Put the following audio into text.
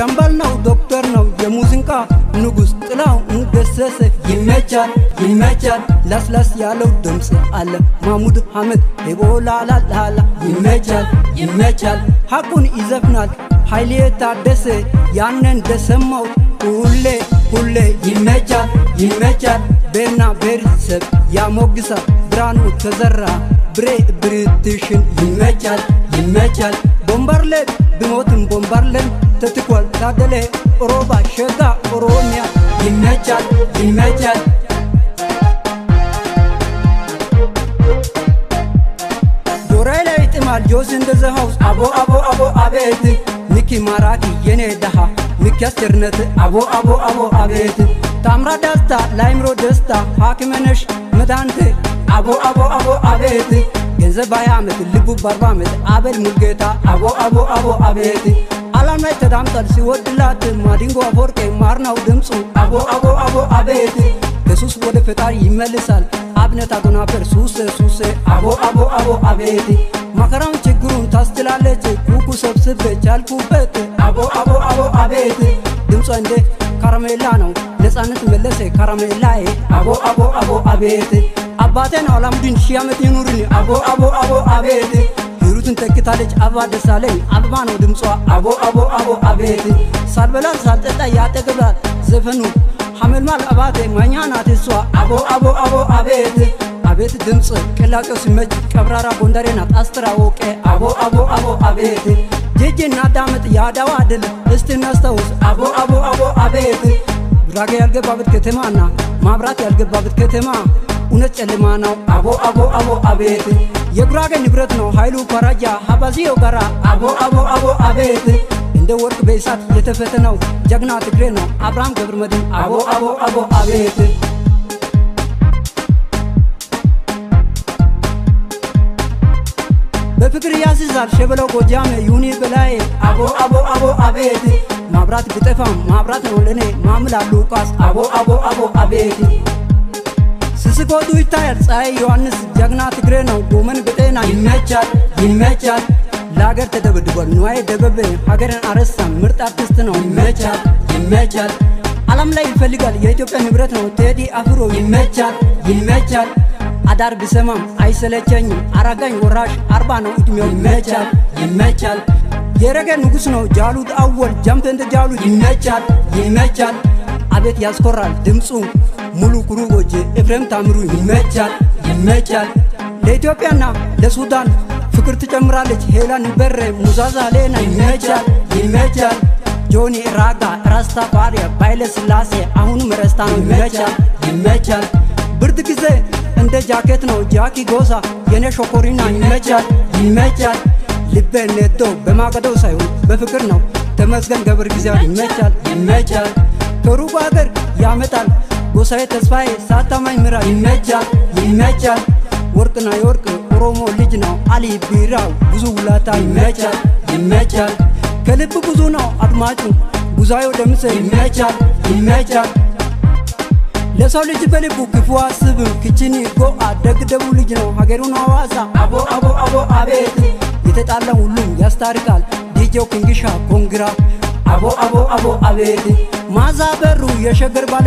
ሻምበል ነው ዶክተር ነው የሙዚቃ ንጉሥ ጥላሁን ገሰሰ ይመቻል ይመቻል ለስለስ ያለው ድምፅ አለ። ማሙድ ሐመድ ሄቦላላላላ ይመቻል ይመቻል ሐቁን ይዘፍናል። ኃይሌ ታደሰ ያንን እንደሰማው ሁሌ ሁሌ። ይመቻል ይመቻል ቤና ቤተሰብ ያሞግሳል። ብርሃኑ ተዘራ ብሬ ብርትሽን። ይመቻል ይመቻል ቦምባርሌን ብሞትም ቦምባርሌን ተትኳል ታደለ ኦሮባ ሸጋ ኦሮሚያ ይመቻል ይመቻል ጆሮዬ ላይ ይጥማል ጆስ እንደዘ ሀውስ አቦ አቦ አቦ አቤት ሚኪ ማራኪ የኔ ደሃ ሚኪያስ ቸርነት አቦ አቦ አቦ አቤት ታምራ ዳስታ ለአይምሮ ደስታ ሐኪመነሽ መድኃኒቴ አቦ አቦ አቦ አቤት ገንዘብ በሀያ ዓመት ልቡ በአርባ ዓመት አበል ሙልጌታ አቦ አቦ አቦ አቤት አላም ላይ ተዳምጧል ሲወድላት ማዲንጎ አፈወርቄ ማርናው ድምፁ አቦ አቦ አቦ አቤት ከሱስ ወደ ፈጣሪ ይመልሳል አብነት አጎናፍር ሱሴ ሱሴ አቦ አቦ አቦ አቤት መከራውን ችግሩን ታስችላለች ኩኩ ሰብስቤ ቻልኩበት አቦ አቦ አቦ አቤት ድምጿ እንደ ካራሜላ ነው ነፃነት መለሰ ካራሜላዬ አቦ አቦ አቦ አቤት አባቴ ነው አላሙዲን ሺህ ዓመት ይኑርን አቦ አቦ አቦ አቤት ሂሩትን ተክታለች አበባ ደሳለኝ አበባ ነው ድምጿ አቦ አቦ አቦ አቤት ሳልበላል ሳልጠጣ ያጠግባል ዘፈኑ ሐመልማል አባቴ ማኛ ናት እሷ አቦ አቦ አቦ አቤት አቤት ድምፅ ቅላቄው ሲመች ቀብራራ ጎንደሬ ናት አስትራ ወቄ አቦ አቦ አቦ አቤት ጄጄ እናዳምጥ የአዳዋ ድል እስቲ እናስታውስ አቦ አቦ አቦ አቤት ጉራጌ ያልገባበት ከተማና ማብራት ያልገባበት ከተማ እውነት ጨለማ ነው አቦ አቦ አቦ አቤት የጉራጌ ንብረት ነው ኃይሉ ፈራጃ ሀባዚዮ ጋራ አቦ አቦ አቦ አቤት እንደ ወርቅ በእሳት የተፈተነው ጀግና ትግሬ ነው አብርሃም ገብረ መድህን አቦ አቦ አቦ አቤት በፍቅር ያስዛል ሸበለው ጎጃም ይሁኒ በላይ አቦ አቦ አቦ አቤት ማብራት ቢጠፋም ማብራት ነው ለኔ ማምላ ሉቃስ አቦ አቦ አቦ አቤት ስስቆቱ ይታያል ፀሐይ ዮሐንስ ጀግና ትግሬ ነው። ጎመን በጤና ይመቻል? ይመቻል። ለሀገር ተደብድቧል። ንዋይ ደበበ ሀገርን አረሳም ምርጥ አርቲስት ነው። ይመቻል። ይመቻል። ዓለም ላይ ይፈልጋል። የኢትዮጵያ ንብረት ነው። ቴዲ አፍሮ ይመቻል። ይመቻል። አዳር ቢሰማም አይሰለቸኝም። አራጋኝ ወራሽ አርባ ነው እድሜው። ይመቻል። ይመቻል። የረገ ንጉሥ ነው። ጃሉት አወል ጃምተንተ ጃሉ ይመቻል። ይመቻል። አቤት ያስኮራል ድምፁ ሙሉ ኩሩ ጎጄ ኤፍሬም ታምሩ ይመቻል ይመቻል። ለኢትዮጵያና ለሱዳን ፍቅር ትጨምራለች። ሄላን በረ ሙዛዛ ሌና ይመቻል ይመቻል። ጆኒ ራጋ ራስታ ባሪያ ባይለ ስላሴ አሁንም ረስታ ነው። ይመቻል ይመቻል። ብርድ ጊዜ እንደ ጃኬት ነው። ጃኪ ጎሳ የኔ ሾኮሪና ይመቻል ይመቻል። ልቤ ኔቶ በማገዶው ሳይሆን በፍቅር ነው። ተመስገን ገብረ ጊዜያው ይመቻል ይመቻል። ከሩቅ ሀገር ያመጣል ጎሳዬ ተስፋዬ ሳታማኝ ምራ ይመቻል ይመቻል። ወርቅና የወርቅ ኦሮሞ ልጅ ነው አሊ ቢራው ብዙ ውላታ ይመቻል ይመቻል። ከልብ ብዙ ነው አድማጩ ጉዛዮ ደምሰ ይመቻል ይመቻል። ለሰው ልጅ በልቡ ክፉ አስብም ክችኒ ጎአ ደግደቡ ልጅ ነው ሀገሩን ሐዋሳ አቦ አቦ አቦ አቤት! የተጣላ ሁሉም ያስታርቃል ዲጄው ክንግሻ ኮንግራ። አቦ አቦ አቦ አቤት! ማዛ በሩ የሸገር ባለ